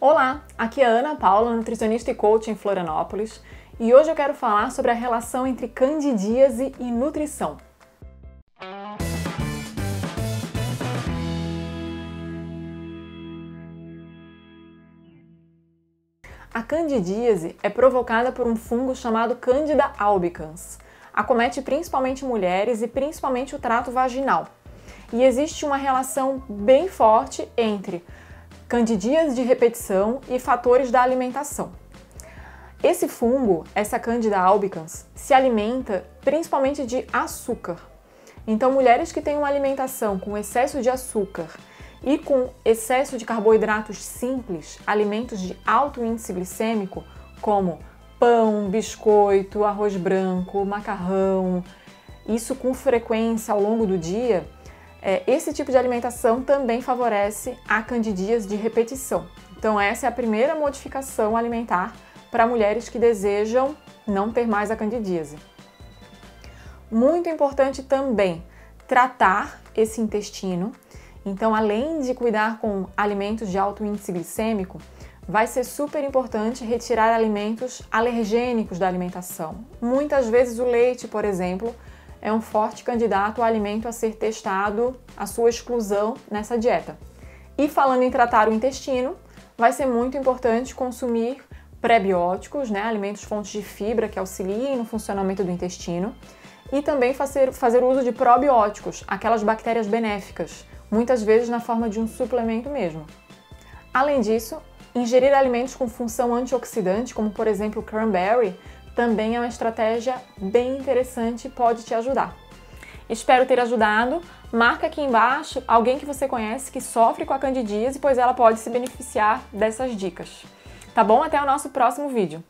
Olá, aqui é Ana Paula, nutricionista e coach em Florianópolis, e hoje eu quero falar sobre a relação entre candidíase e nutrição. A candidíase é provocada por um fungo chamado Candida albicans. Acomete principalmente mulheres e principalmente o trato vaginal. E existe uma relação bem forte entre candidíase de repetição e fatores da alimentação. Esse fungo, essa Candida albicans, se alimenta principalmente de açúcar. Então, mulheres que têm uma alimentação com excesso de açúcar e com excesso de carboidratos simples, alimentos de alto índice glicêmico, como pão, biscoito, arroz branco, macarrão, isso com frequência ao longo do dia, é, esse tipo de alimentação também favorece a candidíase de repetição. Então, essa é a primeira modificação alimentar para mulheres que desejam não ter mais a candidíase. Muito importante também tratar esse intestino. Então, além de cuidar com alimentos de alto índice glicêmico, vai ser super importante retirar alimentos alergênicos da alimentação. Muitas vezes o leite, por exemplo, é um forte candidato ao alimento a ser testado a sua exclusão nessa dieta. E falando em tratar o intestino, vai ser muito importante consumir prebióticos, né, alimentos fontes de fibra que auxiliem no funcionamento do intestino, e também fazer, fazer uso de probióticos, aquelas bactérias benéficas, muitas vezes na forma de um suplemento mesmo. Além disso, ingerir alimentos com função antioxidante, como por exemplo cranberry, também é uma estratégia bem interessante e pode te ajudar. Espero ter ajudado. Marca aqui embaixo alguém que você conhece que sofre com a candidíase, pois ela pode se beneficiar dessas dicas. Tá bom? Até o nosso próximo vídeo.